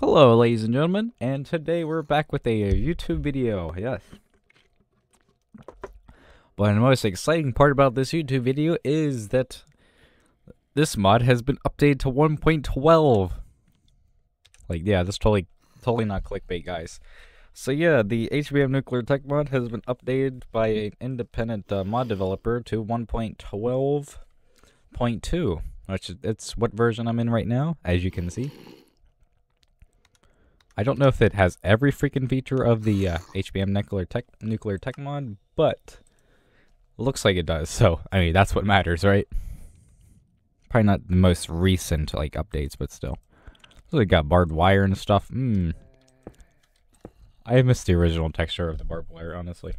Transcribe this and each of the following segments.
Hello, ladies and gentlemen, and today we're back with a YouTube video. Yes. But the most exciting part about this YouTube video is that this mod has been updated to 1.12. Like, yeah, that's totally, totally not clickbait, guys. So yeah, the HBM Nuclear Tech mod has been updated by an independent uh, mod developer to 1.12.2, which it's what version I'm in right now, as you can see. I don't know if it has every freaking feature of the uh, HBM Nuclear Tech Nuclear Tech mod, but looks like it does. So I mean, that's what matters, right? Probably not the most recent like updates, but still. So we got barbed wire and stuff. Hmm. I miss the original texture of the barbed wire, honestly.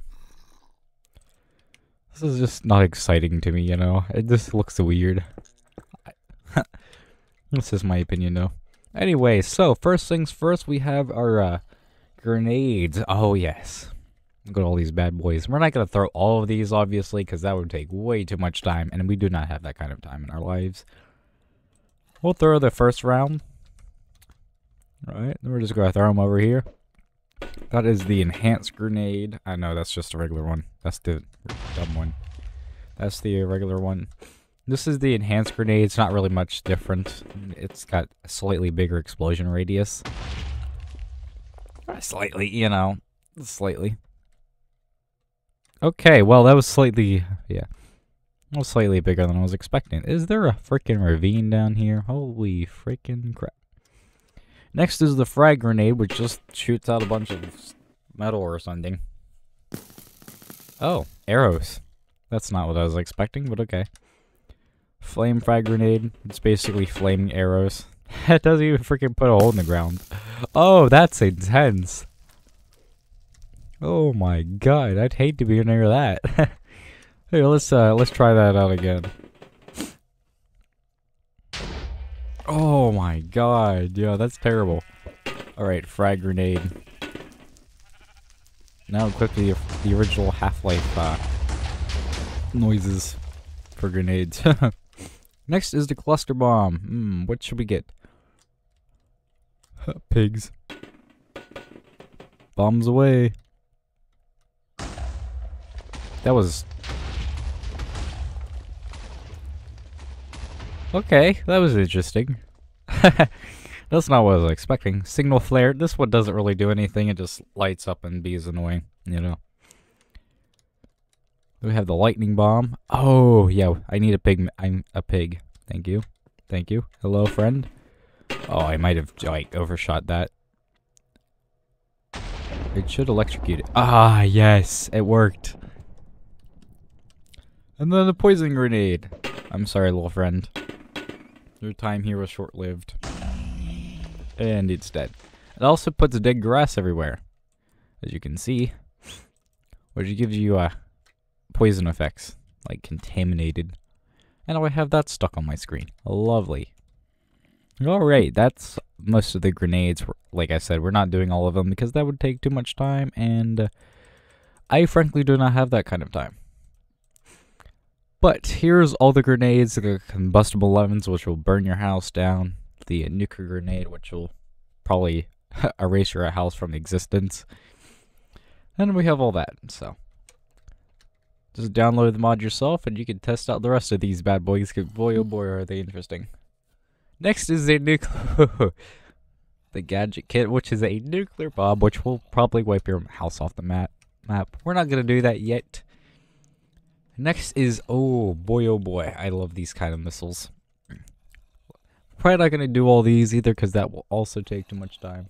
This is just not exciting to me, you know? It just looks weird. this is my opinion, though. Anyway, so first things first, we have our uh, grenades. Oh, yes. Look at all these bad boys. We're not going to throw all of these, obviously, because that would take way too much time, and we do not have that kind of time in our lives. We'll throw the first round. Alright, then we're just going to throw them over here. That is the enhanced grenade. I know that's just a regular one. That's the dumb one. That's the regular one. This is the enhanced grenade. It's not really much different. It's got a slightly bigger explosion radius. Uh, slightly, you know. Slightly. Okay, well, that was slightly, yeah. Well, slightly bigger than I was expecting. Is there a freaking ravine down here? Holy freaking crap. Next is the frag grenade, which just shoots out a bunch of metal or something. Oh, arrows. That's not what I was expecting, but okay. Flame frag grenade. It's basically flaming arrows. it doesn't even freaking put a hole in the ground. Oh, that's intense. Oh my god, I'd hate to be near that. hey, let's uh let's try that out again. Oh my god, yeah, that's terrible. Alright, frag grenade. Now quickly the original Half-Life uh, noises for grenades. Next is the cluster bomb. Hmm, what should we get? Pigs. Bombs away. That was... Okay, that was interesting. That's not what I was expecting. Signal flare. This one doesn't really do anything. It just lights up and be as annoying, you know. We have the lightning bomb. Oh, yeah. I need a pig. I'm a pig. Thank you. Thank you. Hello, friend. Oh, I might have, like, overshot that. It should electrocute it. Ah, yes. It worked. And then the poison grenade. I'm sorry, little friend. Your time here was short-lived. And it's dead. It also puts dead grass everywhere. As you can see. Which gives you, uh, poison effects, like contaminated. And I have that stuck on my screen. Lovely. Alright, that's most of the grenades. Like I said, we're not doing all of them because that would take too much time, and I frankly do not have that kind of time. But here's all the grenades, the combustible lemons, which will burn your house down, the nuclear grenade, which will probably erase your house from existence. And we have all that, so. Just download the mod yourself and you can test out the rest of these bad boys because boy oh boy are they interesting. Next is a nuclear the gadget kit, which is a nuclear bomb, which will probably wipe your house off the map. Map. We're not gonna do that yet. Next is oh boy oh boy, I love these kind of missiles. Probably not gonna do all these either because that will also take too much time.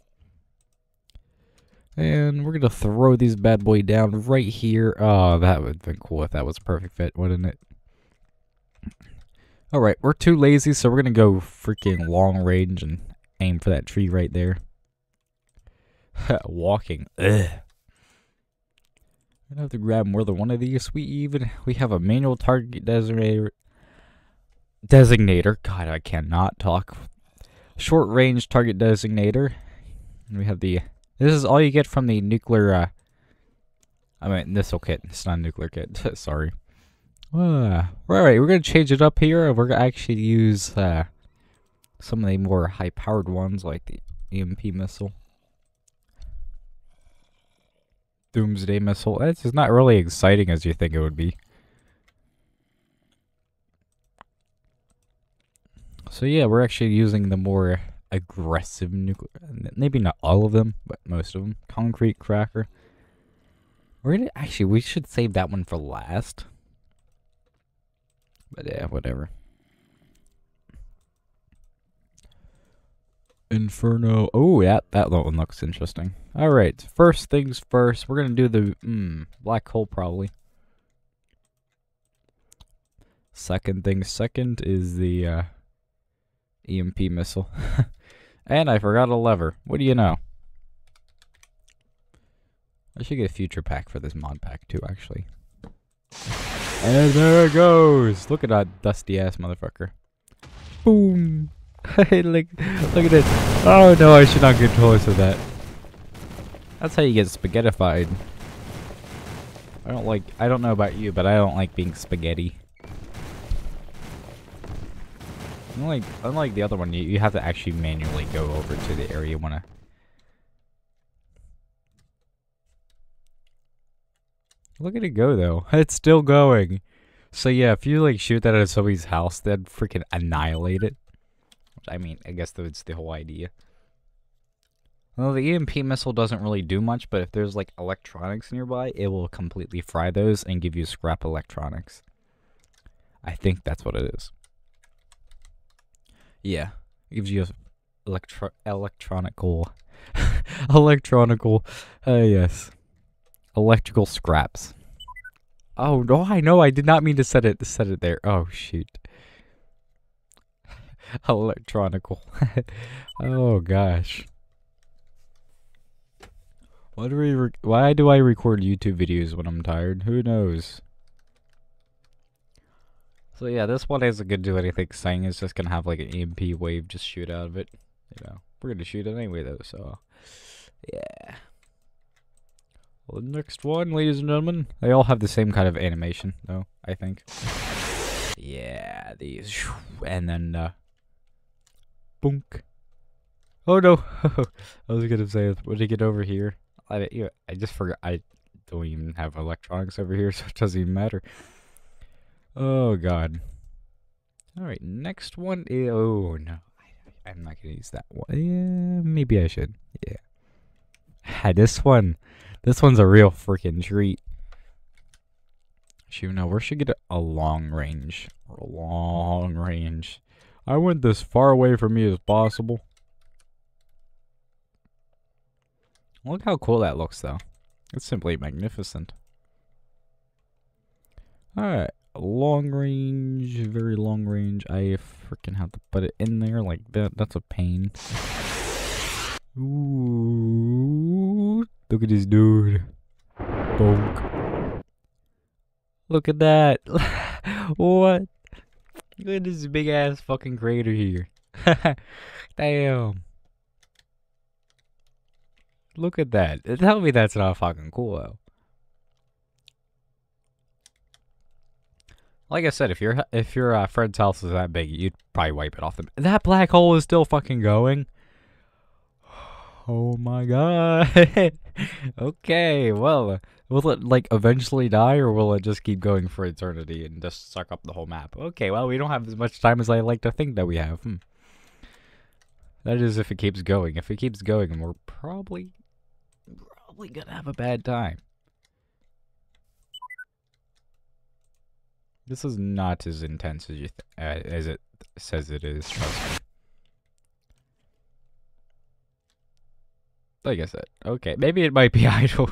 And we're gonna throw these bad boy down right here. Oh, that would have been cool if that was a perfect fit, wouldn't it? Alright, we're too lazy, so we're gonna go freaking long range and aim for that tree right there. Walking. Ugh. I have to grab more than one of these. We even we have a manual target designator. Designator. God, I cannot talk. Short range target designator. And we have the this is all you get from the nuclear, uh, I mean, missile kit. It's not a nuclear kit. Sorry. Uh, Alright, we're going to change it up here. We're going to actually use uh, some of the more high-powered ones, like the EMP missile. Doomsday missile. It's not really exciting as you think it would be. So yeah, we're actually using the more aggressive nuclear. Maybe not all of them, but most of them. Concrete cracker. We're gonna actually. We should save that one for last. But yeah, whatever. Inferno. Oh, yeah, that one looks interesting. All right, first things first. We're gonna do the mm, black hole probably. Second thing second is the uh, EMP missile. and I forgot a lever. What do you know? I should get a future pack for this mod pack too, actually. And there it goes! Look at that dusty ass motherfucker. Boom! look, look at it. Oh no, I should not get close to that. That's how you get spaghettified. I don't like, I don't know about you, but I don't like being spaghetti. Unlike, unlike the other one, you, you have to actually manually go over to the area you want to... Look at it go, though. It's still going. So yeah, if you like shoot that at somebody's house, they'd freaking annihilate it. Which I mean, I guess that's the whole idea. Well, the EMP missile doesn't really do much, but if there's like electronics nearby, it will completely fry those and give you scrap electronics. I think that's what it is. Yeah, it gives you a electro electronical, electronical, uh, yes, electrical scraps. Oh no, I know. I did not mean to set it set it there. Oh shoot. Electronical. oh gosh. Why do we why do I record YouTube videos when I'm tired? Who knows? So yeah, this one isn't gonna do anything exciting. It's just gonna have like an EMP wave just shoot out of it. You know, we're gonna shoot it anyway though. So yeah. Well, the next one, ladies and gentlemen, they all have the same kind of animation, though, I think. Yeah, these. And then, uh. Boonk. Oh no! I was gonna say, when you get over here, I, I just forgot. I don't even have electronics over here, so it doesn't even matter. Oh god. Alright, next one is. Oh no. I, I'm not gonna use that one. Yeah, maybe I should. Yeah. this one. This one's a real freaking treat. Shoot, now where should get a long range? A long range. I went this far away from me as possible. Look how cool that looks, though. It's simply magnificent. Alright, long range, very long range. I freaking have to put it in there like that. That's a pain. Ooh, look at this dude. Bonk. Look at that. what? Look at this big ass fucking crater here. Damn. Look at that. Tell me that's not fucking cool though. Like I said, if your if your uh, friend's house is that big, you'd probably wipe it off. The, that black hole is still fucking going. Oh my god. okay, well, will it like eventually die or will it just keep going for eternity and just suck up the whole map? Okay, well, we don't have as much time as I like to think that we have. Hmm. That is if it keeps going. If it keeps going, we're probably probably gonna have a bad time. This is not as intense as you uh, as it says it is. Like I said, okay, maybe it might be idle.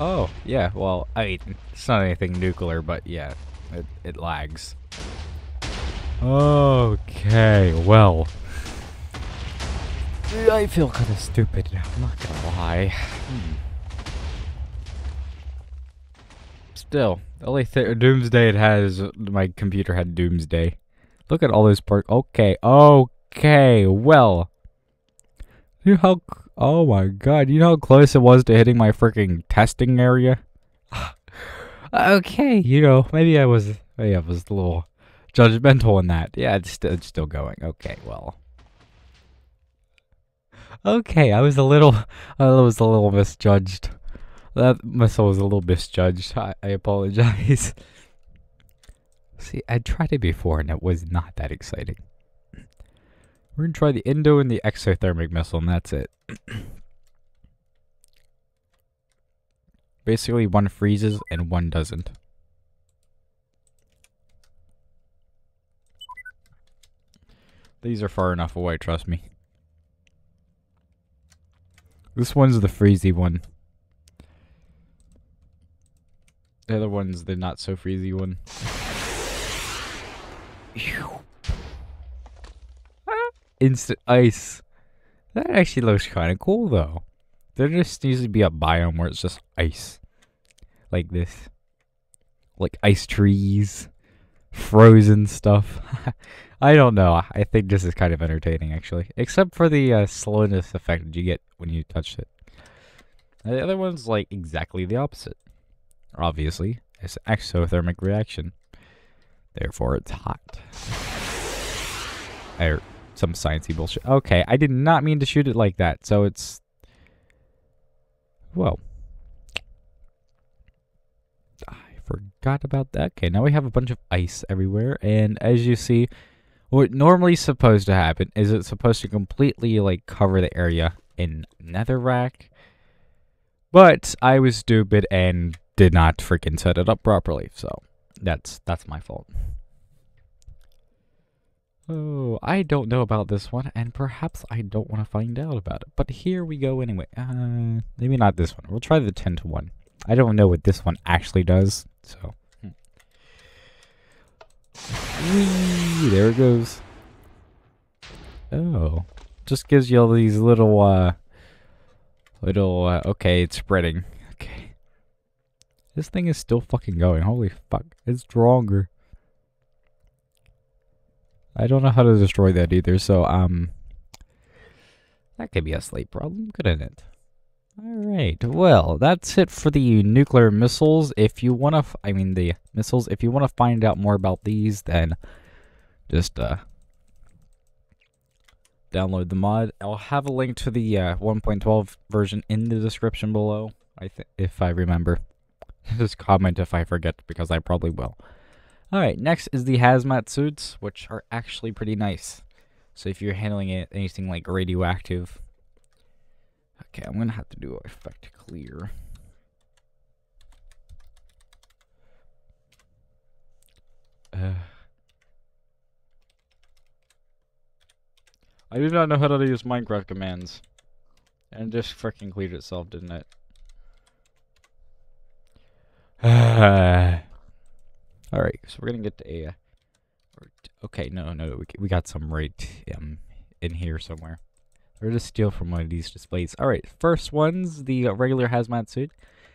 oh, yeah, well, I mean, it's not anything nuclear, but yeah, it, it lags. Okay, well. I feel kind of stupid now, I'm not gonna lie. Hmm. Still, only th Doomsday it has, my computer had Doomsday. Look at all those parts. Okay, okay, well. You know how? Oh my god! You know how close it was to hitting my freaking testing area. okay, you know maybe I was maybe I was a little judgmental in that. Yeah, it's, st it's still going. Okay, well. Okay, I was a little, I was a little misjudged. That missile was a little misjudged. I, I apologize. See, I tried it before and it was not that exciting. We're gonna try the endo and the exothermic missile, and that's it. Basically, one freezes and one doesn't. These are far enough away, trust me. This one's the freezy one. The other one's the not so freezy one. Instant ice. That actually looks kind of cool, though. There just needs to be a biome where it's just ice. Like this. Like ice trees. Frozen stuff. I don't know. I think this is kind of entertaining, actually. Except for the uh, slowness effect you get when you touch it. The other one's like exactly the opposite. Obviously, it's an exothermic reaction. Therefore, it's hot. Or some sciencey bullshit. Okay, I did not mean to shoot it like that. So it's well. I forgot about that. Okay, now we have a bunch of ice everywhere, and as you see, what normally supposed to happen is it's supposed to completely like cover the area in netherrack. But I was stupid and did not freaking set it up properly, so that's that's my fault. Oh, I don't know about this one, and perhaps I don't want to find out about it. But here we go anyway. Uh, maybe not this one. We'll try the 10 to 1. I don't know what this one actually does, so. Hmm. Whee, there it goes. Oh. Just gives you all these little, uh, little, uh, okay, it's spreading. Okay. This thing is still fucking going. Holy fuck. It's stronger. I don't know how to destroy that either, so, um... That could be a slate problem, couldn't it? Alright, well, that's it for the nuclear missiles. If you want to, I mean the missiles, if you want to find out more about these, then just, uh, download the mod. I'll have a link to the uh, 1.12 version in the description below, I if I remember. just comment if I forget, because I probably will. Alright, next is the hazmat suits, which are actually pretty nice. So if you're handling it, anything like radioactive. Okay, I'm gonna have to do effect clear. Uh, I do not know how to use Minecraft commands. And just freaking cleared itself, didn't it? Alright, so we're gonna get to a. Okay, no, no, we, we got some right um, in here somewhere. We're gonna steal from one of these displays. Alright, first one's the regular hazmat suit.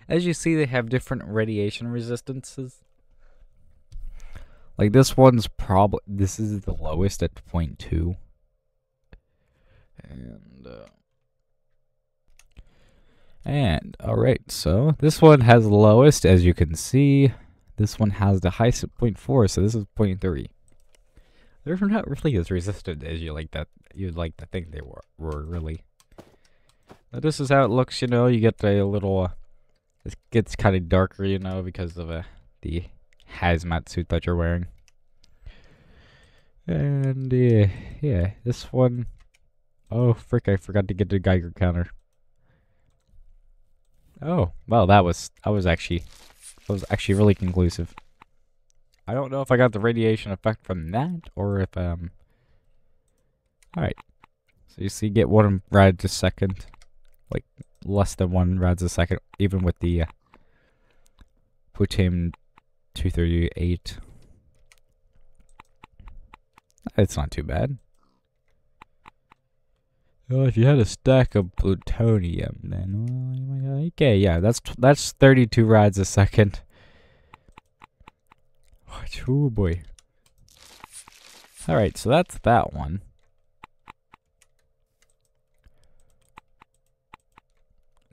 As you see, they have different radiation resistances. Like this one's probably, this is the lowest at 0.2. And, uh, and, alright, so this one has the lowest, as you can see. This one has the highest at 0.4, so this is 0.3. They're not really as resistant as you like that you'd like to think they were, were really. But this is how it looks, you know, you get a little uh, it gets kind of darker, you know, because of uh, the hazmat suit that you're wearing. And uh, yeah, this one Oh frick, I forgot to get the Geiger counter. Oh, well that was that was actually that was actually really conclusive. I don't know if I got the radiation effect from that or if um. All right, so you see, get one rads a second, like less than one rads a second, even with the uh, Putim 238. It's not too bad. Well, if you had a stack of plutonium, then well, okay, yeah, that's that's 32 rads a second. Oh boy. All right, so that's that one.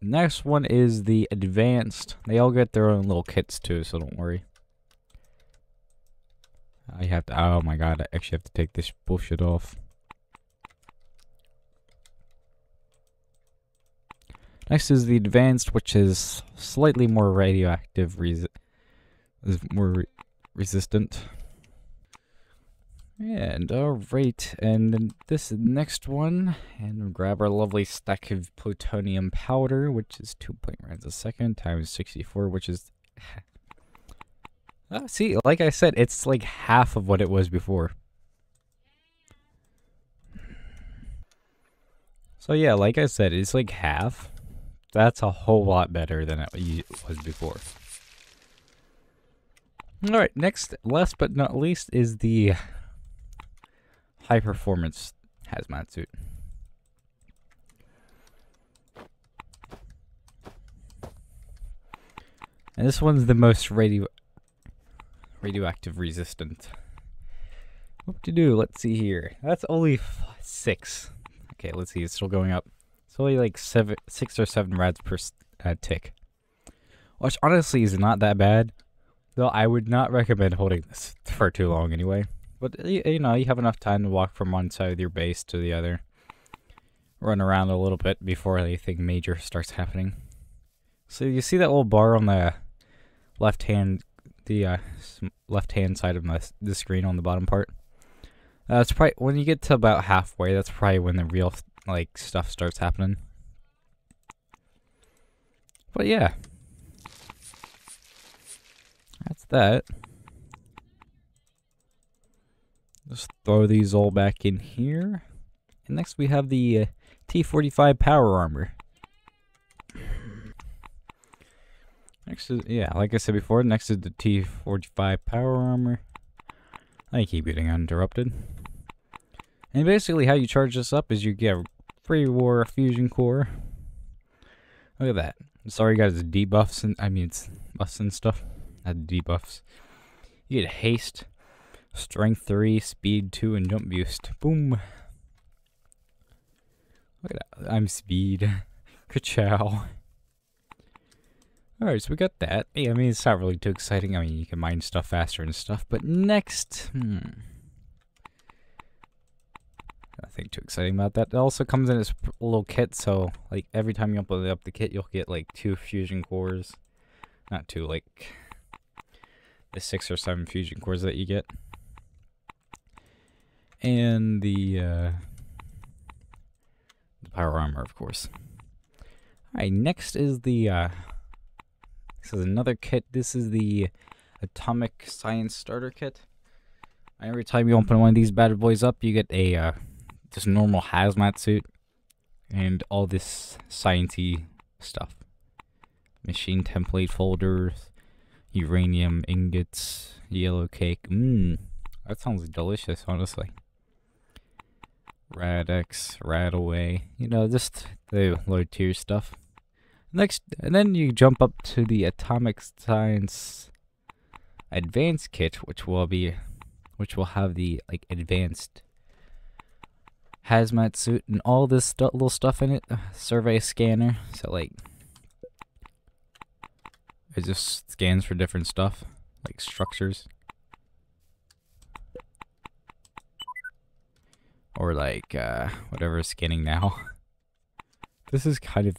Next one is the advanced. They all get their own little kits too, so don't worry. I have to. Oh my god! I actually have to take this bullshit off. Next is the advanced, which is slightly more radioactive, resi is more re resistant. And alright, and this next one, and grab our lovely stack of plutonium powder, which is 2 point a second times 64, which is. Oh, see, like I said, it's like half of what it was before. So yeah, like I said, it's like half. That's a whole lot better than it was before. Alright, next, last but not least, is the high performance hazmat suit. And this one's the most radio radioactive resistant. What to do? Let's see here. That's only six. Okay, let's see. It's still going up. It's only like seven, six or seven rads per uh, tick, which honestly is not that bad. Though I would not recommend holding this for too long anyway. But you know, you have enough time to walk from one side of your base to the other, run around a little bit before anything major starts happening. So you see that little bar on the left hand, the uh, left hand side of the, the screen on the bottom part. That's uh, probably when you get to about halfway. That's probably when the real like stuff starts happening. But yeah, that's that. Just throw these all back in here. And next we have the uh, T45 power armor. Next is, yeah, like I said before, next is the T45 power armor. I keep getting interrupted. And basically how you charge this up is you get pre-war fusion core. Look at that. Sorry guys, debuffs and I mean it's buffs and stuff. Not debuffs. You get haste, strength 3, speed 2, and jump boost. Boom. Look at that. I'm speed. Ka-chow. Alright, so we got that. Yeah, I mean, it's not really too exciting. I mean, you can mine stuff faster and stuff. But next, hmm. Nothing too exciting about that. It also comes in its little kit, so like every time you open up the kit, you'll get like two fusion cores. Not two, like the six or seven fusion cores that you get. And the uh, the power armor, of course. Alright, next is the uh, this is another kit. This is the Atomic Science Starter Kit. Every time you open one of these bad boys up, you get a uh, just normal hazmat suit and all this sciencey stuff. Machine template folders, uranium ingots, yellow cake. Mmm, that sounds delicious, honestly. Rad-X, Radaway, you know, just the low tier stuff. Next, and then you jump up to the Atomic Science Advanced Kit, which will be, which will have the like advanced hazmat suit and all this stu little stuff in it. Survey scanner. So like it just scans for different stuff, like structures. Or like uh, whatever is scanning now. this is kind of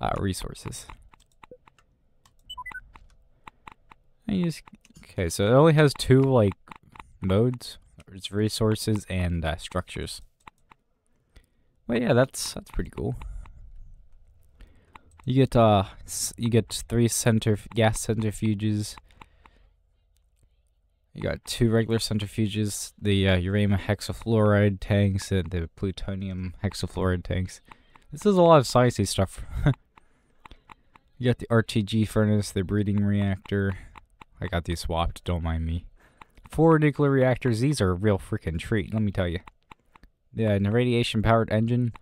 uh, resources. I just okay, so it only has two like modes its resources and uh, structures. But yeah, that's that's pretty cool. You get uh you get three center gas centrifuges. You got two regular centrifuges, the uh, uranium hexafluoride tanks and the plutonium hexafluoride tanks. This is a lot of sciencey stuff. you got the RTG furnace, the breeding reactor. I got these swapped, don't mind me. Four nuclear reactors, these are a real freaking treat, let me tell you. Yeah, and the radiation powered engine,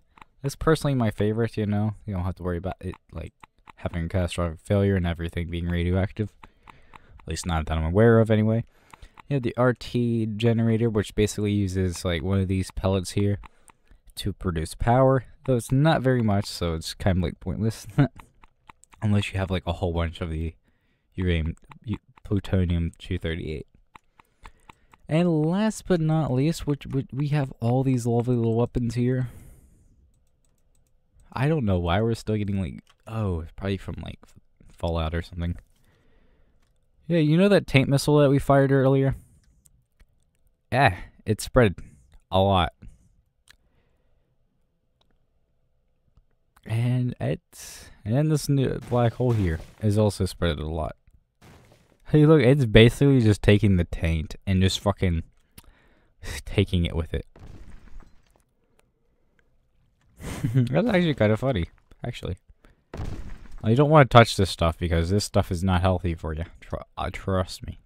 that's personally my favorite, you know. You don't have to worry about it, like, having a catastrophic failure and everything being radioactive. At least not that I'm aware of, anyway. You have the RT generator, which basically uses, like, one of these pellets here to produce power. Though it's not very much, so it's kind of, like, pointless. Unless you have, like, a whole bunch of the uranium, plutonium-238. And last but not least, which, which we have all these lovely little weapons here. I don't know why we're still getting like oh, it's probably from like Fallout or something. Yeah, you know that taint missile that we fired earlier? Yeah, it spread a lot. And it's and this new black hole here is also spread a lot. Hey, look, it's basically just taking the taint and just fucking taking it with it. That's actually kind of funny, actually. You don't want to touch this stuff because this stuff is not healthy for you. Tr uh, trust me.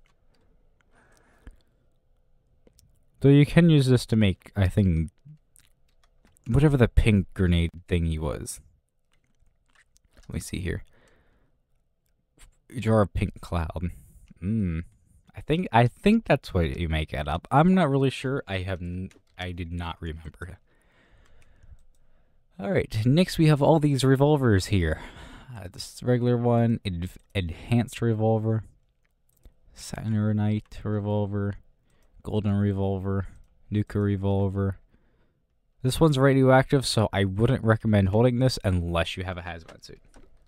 So you can use this to make, I think, whatever the pink grenade thingy was. Let me see here. Draw a pink cloud. Hmm. I think I think that's what you make it up. I'm not really sure. I have I did not remember. All right. Next, we have all these revolvers here. Uh, this regular one, ad enhanced revolver, Saturnite revolver, golden revolver, nuka revolver. This one's radioactive, so I wouldn't recommend holding this unless you have a hazmat suit.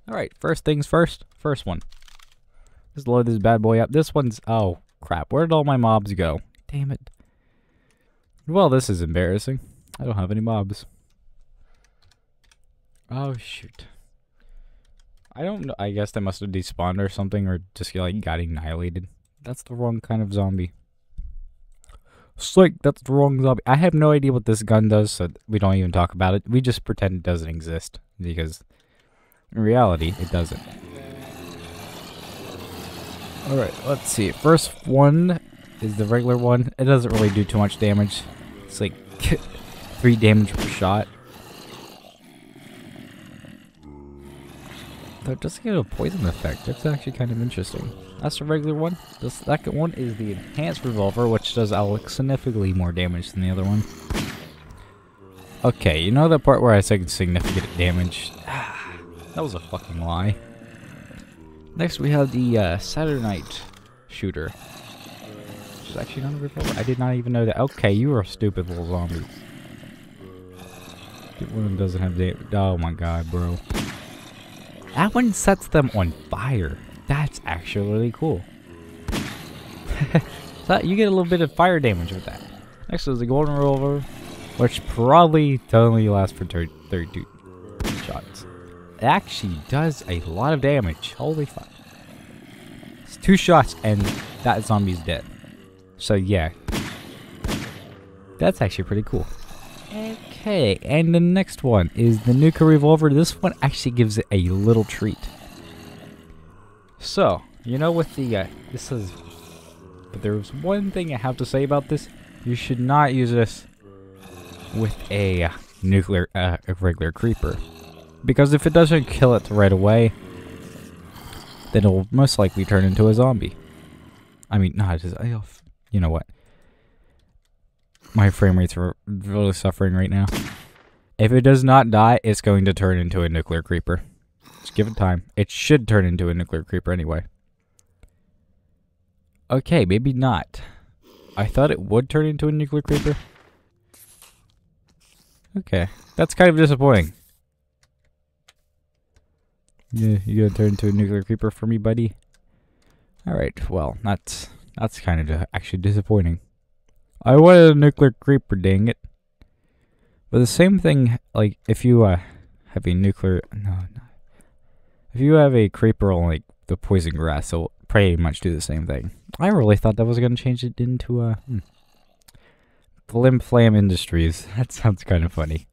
Alright, first things first. First one. Load this bad boy up. This one's... Oh, crap. Where did all my mobs go? Damn it. Well, this is embarrassing. I don't have any mobs. Oh, shoot. I don't know. I guess they must have despawned or something, or just like got annihilated. That's the wrong kind of zombie. Slick, that's the wrong zombie. I have no idea what this gun does, so we don't even talk about it. We just pretend it doesn't exist, because in reality, it doesn't. Alright, let's see. First one is the regular one. It doesn't really do too much damage. It's like 3 damage per shot. That does get a poison effect. That's actually kind of interesting. That's the regular one. The second one is the enhanced revolver, which does significantly more damage than the other one. Okay, you know the part where I said significant damage? that was a fucking lie. Next we have the uh, Saturnite shooter. Which is actually not a revolver. I did not even know that. Okay, you are a stupid little zombie. That One doesn't have damage. Oh my god, bro. That one sets them on fire. That's actually really cool. so you get a little bit of fire damage with that. Next is the golden revolver, which probably only lasts for 32 shots. It actually does a lot of damage. Holy fuck. It's two shots and that zombie's dead. So yeah. That's actually pretty cool. Okay, and the next one is the Nuka Revolver. This one actually gives it a little treat. So, you know with the, uh, this is, but there's one thing I have to say about this. You should not use this with a nuclear, uh, a regular creeper. Because if it doesn't kill it right away, then it'll most likely turn into a zombie. I mean, not just, you know what my frame rates are really suffering right now. If it does not die, it's going to turn into a nuclear creeper. Just give it time. It should turn into a nuclear creeper anyway. Okay, maybe not. I thought it would turn into a nuclear creeper. Okay, that's kind of disappointing. Yeah, you gonna turn into a nuclear creeper for me, buddy? Alright, well, that's that's kind of actually disappointing. I wanted a nuclear creeper, dang it. But the same thing, like, if you uh, have a nuclear... No, no. If you have a creeper on, like, the poison grass, it'll pretty much do the same thing. I really thought that was going to change it into, uh... Hmm. Flim Flam Industries. That sounds kind of funny.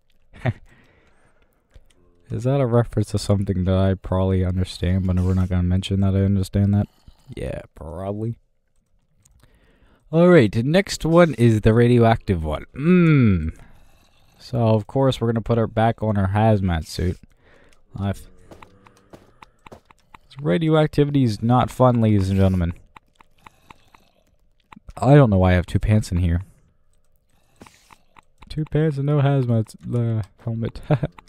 Is that a reference to something that I probably understand, but we're not going to mention that I understand that? Yeah, probably. Alright, next one is the radioactive one. Mmm. So, of course, we're going to put her back on her hazmat suit. I've... Radioactivity is not fun, ladies and gentlemen. I don't know why I have two pants in here. Two pants and no hazmat uh, helmet.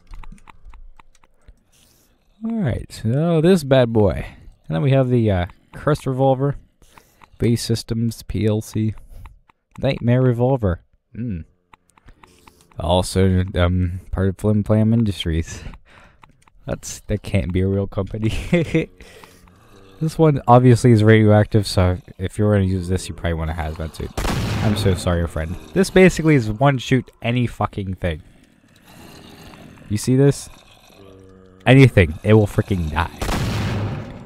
Alright, so this bad boy. And then we have the uh, Cursed Revolver. Base Systems PLC. Nightmare Revolver. Mm. Also, um, part of Flim Flam Industries. That's that can't be a real company. this one obviously is radioactive, so if you're gonna use this, you probably want a hazmat suit. I'm so sorry, friend. This basically is one shoot any fucking thing. You see this? Anything, it will freaking die.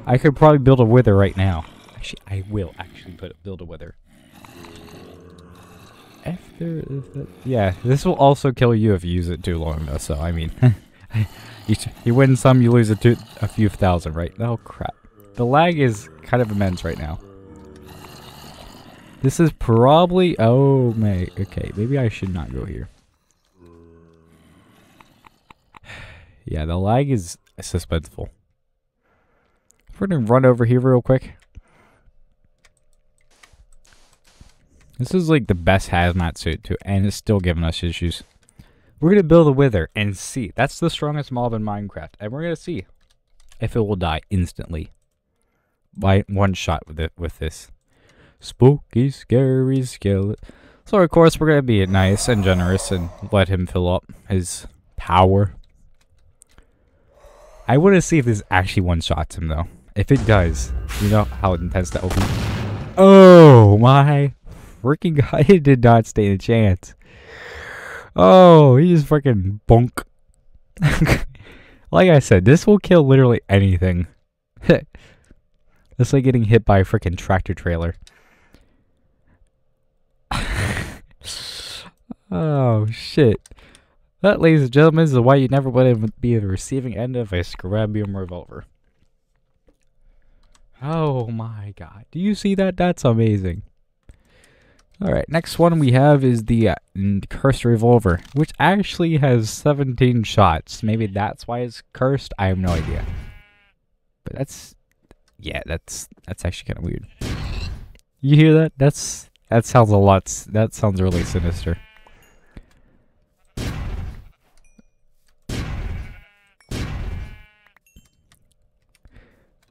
I could probably build a wither right now. Actually, I will actually put build a wither. After, yeah, this will also kill you if you use it too long, though. So I mean, you, you win some, you lose a, two, a few thousand, right? Oh crap! The lag is kind of immense right now. This is probably oh my okay. Maybe I should not go here. Yeah, the lag is suspenseful. We're gonna run over here real quick. This is like the best hazmat suit too, and it's still giving us issues. We're gonna build a wither and see. That's the strongest mob in Minecraft, and we're gonna see if it will die instantly by one shot with it with this spooky, scary skeleton. So of course we're gonna be nice and generous and let him fill up his power. I want to see if this actually one shots him though. If it does, you know how intense that will be. Oh my freaking guy did not stand a chance. Oh, he just freaking bunk. like I said, this will kill literally anything. It's like getting hit by a freaking tractor trailer. oh, shit. That, ladies and gentlemen, is why you never want to be the receiving end of a Schrabidium revolver. Oh my god. Do you see that? That's amazing. Alright, next one we have is the uh, Cursed Revolver, which actually has 17 shots. Maybe that's why it's cursed. I have no idea. But that's... Yeah, that's that's actually kind of weird. You hear that? That's That sounds a lot... That sounds really sinister.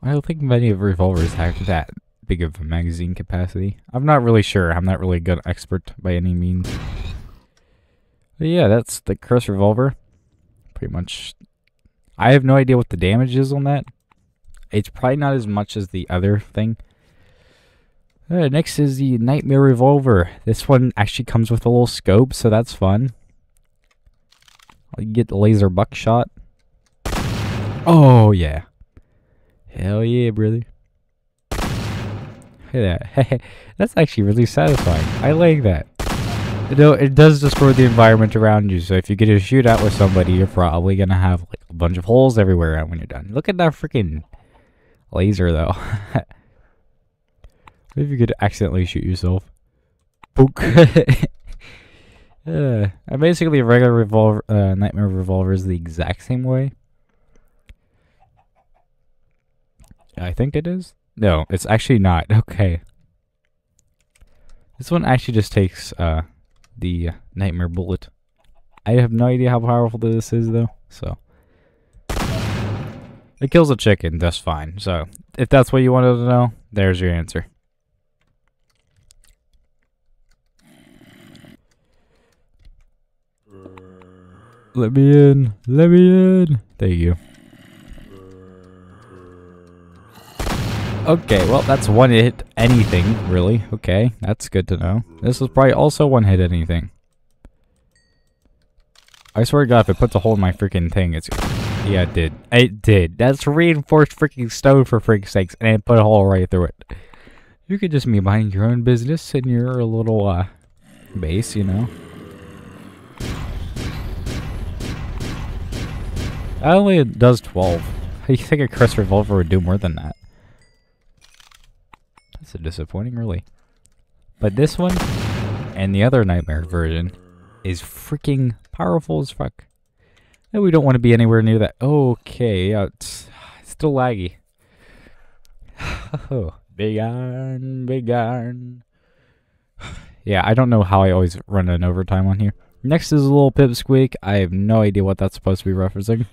I don't think many of revolvers have that big of a magazine capacity. I'm not really sure. I'm not really a good expert by any means. But yeah, that's the Cursed Revolver. Pretty much. I have no idea what the damage is on that. It's probably not as much as the other thing. Uh, next is the Nightmare Revolver. This one actually comes with a little scope, so that's fun. Get the laser buckshot. Oh, yeah. Hell yeah, brother. Look at that. That's actually really satisfying. I like that. You know, it does destroy the environment around you, so if you get a shootout with somebody, you're probably gonna have like a bunch of holes everywhere when you're done. Look at that freaking laser, though. what if you could accidentally shoot yourself? Book. uh, basically, a regular revolver, uh, nightmare revolver is the exact same way. I think it is. No, it's actually not. Okay. This one actually just takes uh, the Nightmare Bullet. I have no idea how powerful this is, though, so... It kills a chicken, that's fine. So, if that's what you wanted to know, there's your answer. Let me in. Let me in. There you Okay, well, that's one hit anything, really. Okay, that's good to know. This is probably also one hit anything. I swear to God, if it puts a hole in my freaking thing, it's... Yeah, it did. It did. That's reinforced freaking stone for freaking sakes, and it put a hole right through it. You could just be minding your own business in your little, uh, base, you know? That only does 12. You think a Cursed Revolver would do more than that? That's disappointing, really. But this one, and the other Nightmare version, is freaking powerful as fuck. And we don't want to be anywhere near that. Okay, uh, it's, it's still laggy. oh, big iron, big iron. yeah, I don't know how I always run an overtime on here. Next is a little pipsqueak. I have no idea what that's supposed to be referencing.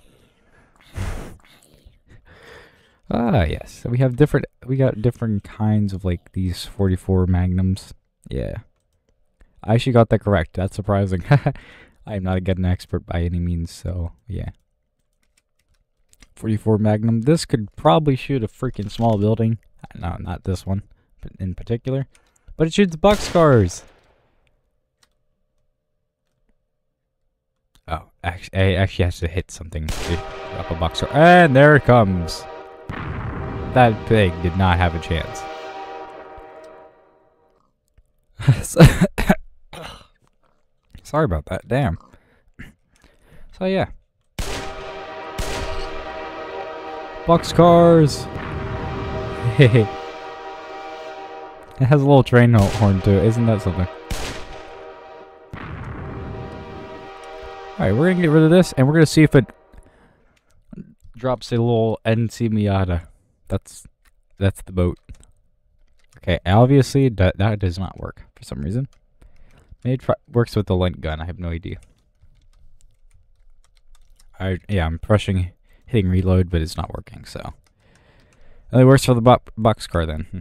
Ah, yes. So we have different, we got different kinds of like these 44 magnums. Yeah. I actually got that correct. That's surprising. I am not a gun expert by any means, so yeah. 44 Magnum. This could probably shoot a freaking small building. No, not this one in particular. But it shoots boxcars. Oh, actually, I actually has to hit something to up a boxcar. And there it comes. That pig did not have a chance. Sorry about that. Damn. So yeah. Boxcars. Hey. it has a little train horn too. Isn't that something? Alright, we're gonna get rid of this and we're gonna see if it drops a little NC Miata. That's that's the boat. Okay, obviously that that does not work for some reason. Maybe it works with the light gun. I have no idea. I yeah, I'm pressing, hitting reload, but it's not working. So it only works for the bo box car then. Hmm.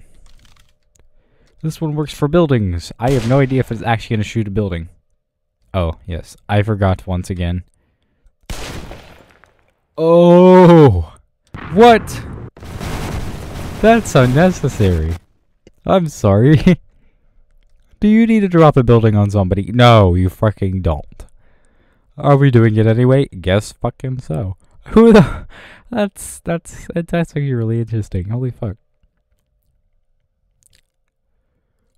This one works for buildings. I have no idea if it's actually gonna shoot a building. Oh yes, I forgot once again. Oh, what? That's unnecessary. I'm sorry. Do you need to drop a building on somebody? No, you fucking don't. Are we doing it anyway? Guess fucking so. Who the? That's that's that's actually really interesting. Holy fuck!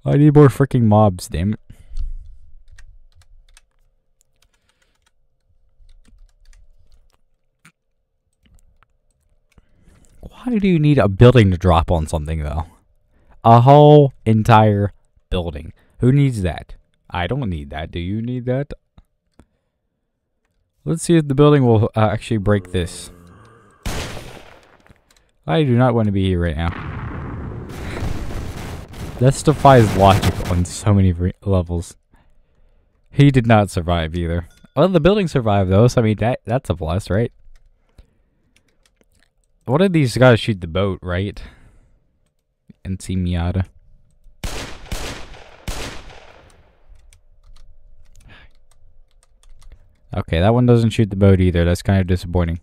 I need more freaking mobs, damn it. Why do you need a building to drop on something though? A whole entire building. Who needs that? I don't need that. Do you need that? Let's see if the building will uh, actually break this. I do not want to be here right now. This defies logic on so many levels. He did not survive either. Well, the building survived though, so I mean, that that's a plus, right? What did these guys shoot the boat, right? NC Miata. Okay, that one doesn't shoot the boat either. That's kind of disappointing.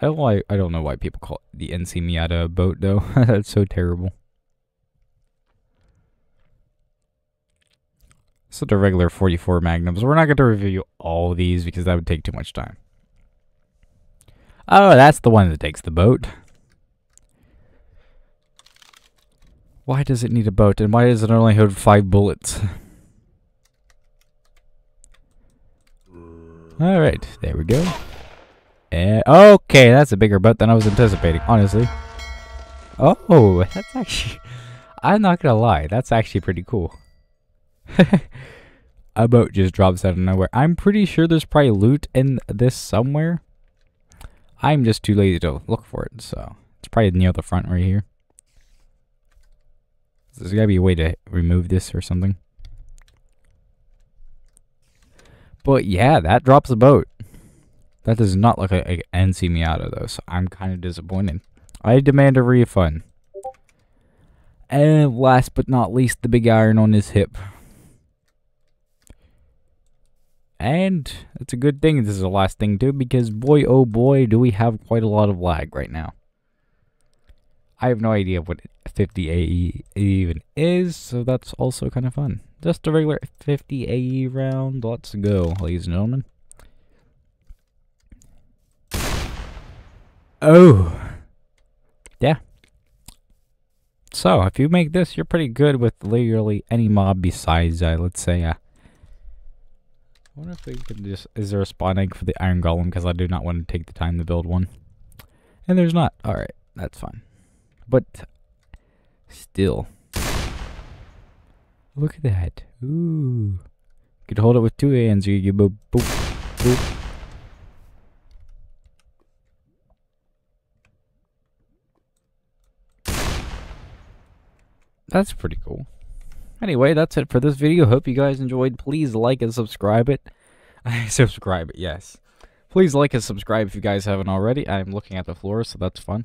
I don't like. I don't know why people call it the NC Miata a boat though. That's so terrible. So the regular 44 Magnums. We're not going to review all these because that would take too much time. Oh, that's the one that takes the boat. Why does it need a boat? And why does it only hold five bullets? Alright, there we go. And, okay, that's a bigger boat than I was anticipating, honestly. Oh, that's actually... I'm not gonna lie, that's actually pretty cool. a boat just drops out of nowhere. I'm pretty sure there's probably loot in this somewhere. I'm just too lazy to look for it, so... It's probably near the front right here. There's gotta be a way to remove this or something. But yeah, that drops the boat. That does not look like an NC Miata though, so I'm kind of disappointed. I demand a refund. And last but not least, the big iron on his hip. And it's a good thing this is the last thing too, because boy oh boy do we have quite a lot of lag right now. I have no idea what 50 AE even is, so that's also kind of fun. Just a regular 50 AE round. Let's go, ladies and gentlemen. Oh. Yeah. So, if you make this, you're pretty good with literally any mob besides, uh, let's say, uh, I wonder if we can just, is there a spawn egg for the Iron Golem? Because I do not want to take the time to build one. And there's not. Alright, that's fine. But, still. Look at that. Ooh. You could hold it with two hands. You, you boop, boop, boop. That's pretty cool. Anyway, that's it for this video. Hope you guys enjoyed. Please like and subscribe it. subscribe it, yes. Please like and subscribe if you guys haven't already. I'm looking at the floor, so that's fun.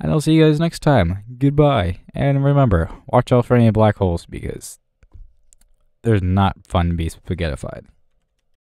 And I'll see you guys next time. Goodbye. And remember, watch out for any black holes because they're not fun to be spaghettified.